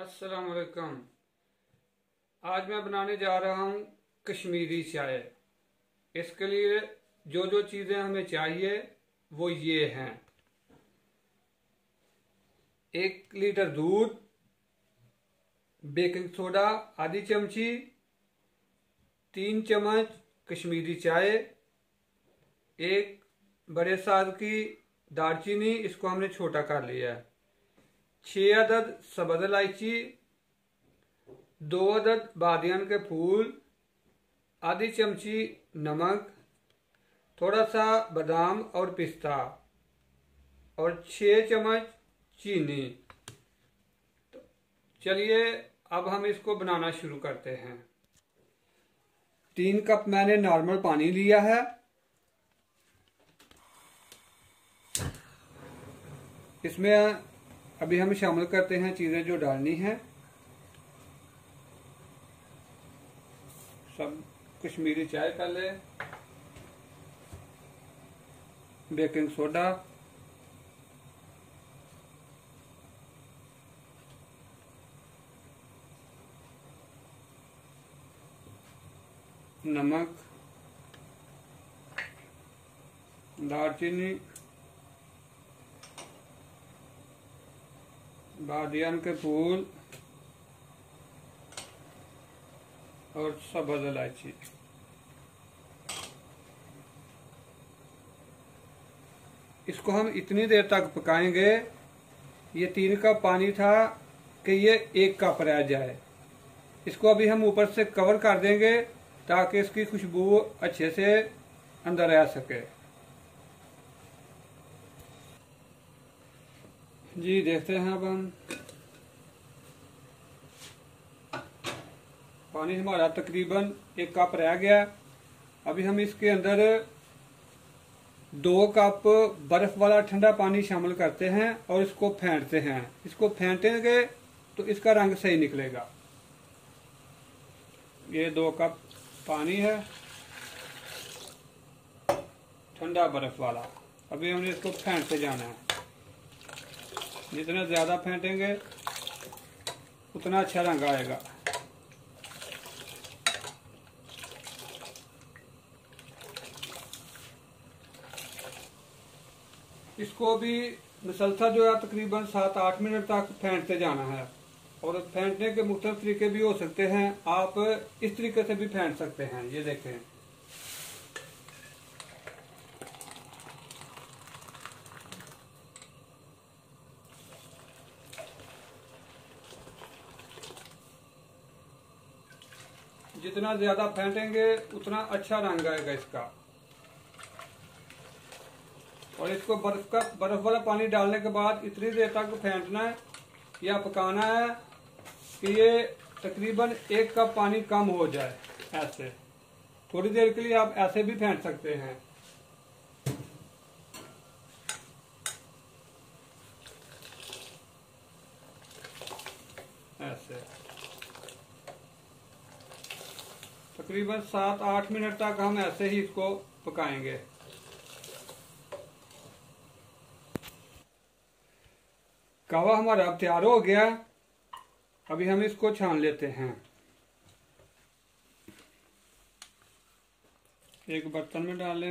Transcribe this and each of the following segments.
अस्सलाम वालेकुम आज मैं बनाने जा रहा हूँ कश्मीरी चाय। इसके लिए जो जो चीज़ें हमें चाहिए, वो ये हैं। एक लीटर दूध, बेकिंग सोडा, आधी चमची, तीन चम्मच कश्मीरी चाय, एक बड़े साल की दालचीनी, इसको हमने छोटा कर लिया है। छः अदद सबद इलायची दो अदद बादियान के फूल आधी चमची नमक थोड़ा सा बादाम और पिस्ता, और छः चम्मच चीनी। तो चलिए, अब हम इसको बनाना शुरू करते हैं। तीन कप मैंने नॉर्मल पानी लिया है। इसमें अभी हम शामिल करते हैं चीज़ें जो डालनी है। सब कश्मीरी चाय पहले बेकिंग सोडा। नमक, दालचीनी। बादियान के फूल और सब्ज इलायची इसको हम इतनी देर तक पकाएँगे, ये तीन कप पानी था कि ये एक कप रह जाए। इसको अभी हम ऊपर से कवर कर देंगे ताकि इसकी खुशबू अच्छे से अंदर आ सके। जी, देखते हैं अब हम। पानी हमारा तकरीबन एक कप रह गया। अभी हम इसके अंदर दो कप बर्फ़ वाला ठंडा पानी शामिल करते हैं और इसको फेंटते हैं। इसको फेंटेंगे तो इसका रंग सही निकलेगा। ये दो कप पानी है, ठंडा बर्फ़ वाला। अभी हमने इसको फेंटते जाना है। जितना ज़्यादा फेंटेंगे, उतना अच्छा रंग आएगा। इसको भी मसलसा जो है, तकरीबन सात आठ मिनट तक फेंटते जाना है। और फेंटने के मुख्तलिफ़ तरीके भी हो सकते हैं। आप इस तरीके से भी फेंट सकते हैं, ये देखें। जितना ज़्यादा फेंटेंगे, उतना अच्छा रंग आएगा इसका। और इसको बर्फ़ का, बर्फ़ वाला पानी डालने के बाद इतनी देर तक फेंटना है, या पकाना है, कि ये तकरीबन एक कप पानी कम हो जाए ऐसे। थोड़ी देर के लिए आप ऐसे भी फेंट सकते हैं ऐसे तकरीबन सात आठ मिनट तक हम ऐसे ही इसको पकाएँगे। कावा हमारा अब तैयार हो गया। अभी हम इसको छान लेते हैं। एक बर्तन में डाल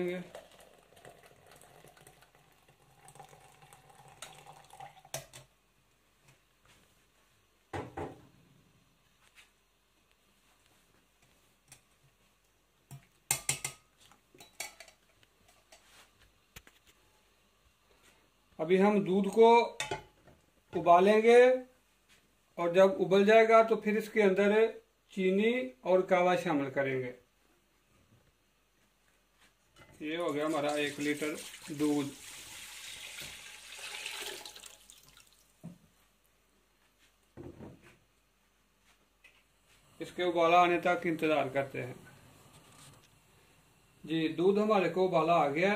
अभी हम दूध को उबालेंगे और जब उबल जाएगा तो फिर इसके अंदर चीनी और कावा शामिल करेंगे। ये हो गया हमारा एक लीटर दूध। इसके उबाला आने तक इंतज़ार करते हैं। जी, दूध हमारे को उबाला आ गया।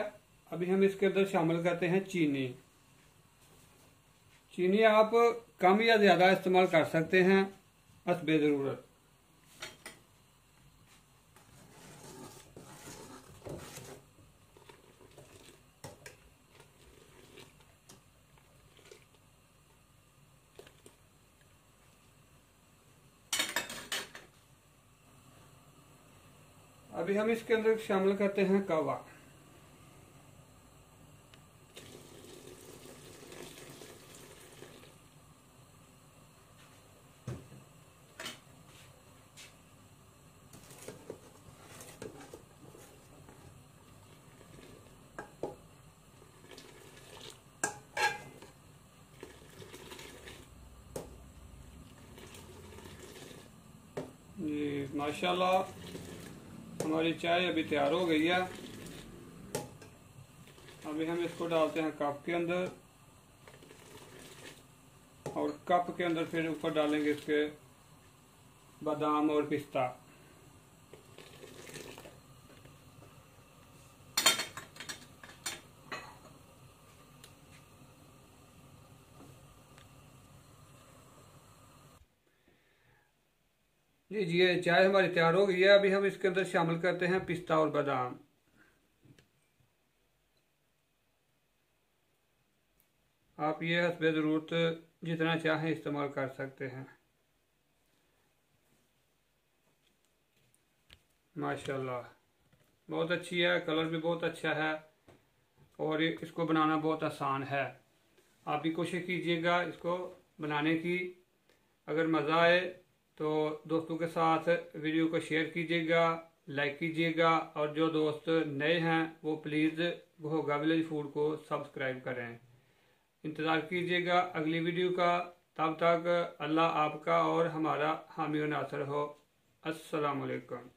अभी हम इसके अंदर शामिल करते हैं चीनी। चीनी आप कम या ज़्यादा इस्तेमाल कर सकते हैं। बस बेज़रूरत। अभी हम इसके अंदर शामिल करते हैं कवा जी माशाल्लाह हमारी चाय अभी तैयार हो गई है। अभी हम इसको डालते हैं कप के अंदर और कप के अंदर फिर ऊपर डालेंगे इसके बादाम और पिस्ता। जी जी, ये चाय हमारी तैयार हो गई है। अभी हम इसके अंदर शामिल करते हैं पिस्ता और बादाम। आप ये हसबे ज़रूरत जितना चाहें इस्तेमाल कर सकते हैं। माशाल्लाह, बहुत अच्छी है, कलर भी बहुत अच्छा है और इसको बनाना बहुत आसान है। आप भी कोशिश कीजिएगा इसको बनाने की। अगर मज़ा आए तो दोस्तों के साथ वीडियो को शेयर कीजिएगा लाइक कीजिएगा और जो दोस्त नए हैं, वो प्लीज़ घोगा विलेज फ़ूड को सब्सक्राइब करें। इंतज़ार कीजिएगा अगली वीडियो का। तब तक अल्लाह आपका और हमारा हामी नासर हो। असलकम